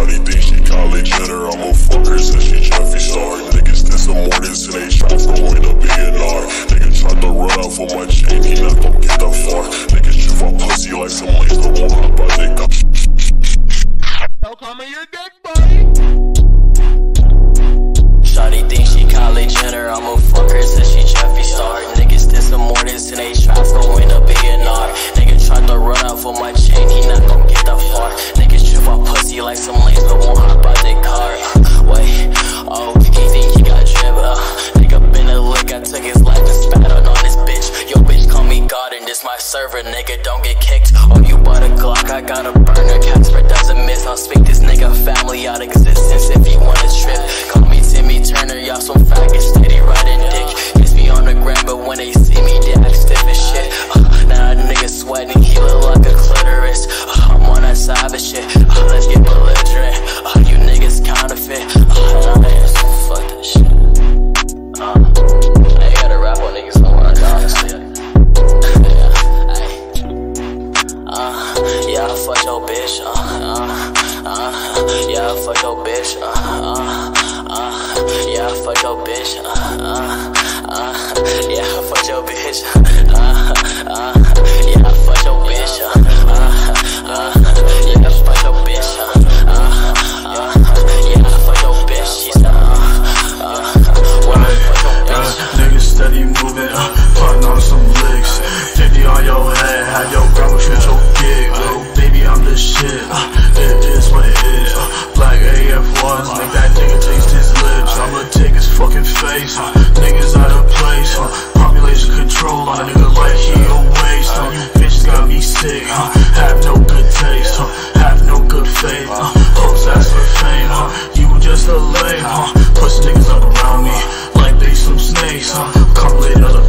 Shawty think she Kylie Jenner, I'ma fuck her since she Jeffree Star. Niggas did some more than they try to win a BNR. Nigga tried to run out for my chain, he not gon' get that far. Niggas chew my pussy like some lace, but won't hop out they got. Don't call me your dead body. Server, nigga, don't get kicked. Oh, you bought a Glock, I got a burner. Casper doesn't miss, I'll speak this nigga family out existence if you wanna trip. Call me Timmy Turner, y'all some yeah, I fuck your bitch. Uh, uh, uh, yeah, I fuck your bitch. Uh, uh, uh, yeah, I fuck your bitch. Uh, uh, uh, yeah, I fuck your bitch. Uh, uh, It is what it is. Black AF1s, make that nigga taste his lips. I'ma take his fucking face. Niggas out of place. Population control on a nigga like he a waste. You bitches got me sick. Have no good taste. Have no good faith. Uh, hopes that's for fame. You just a lame. Uh, pussy niggas up around me like they some snakes. Come later.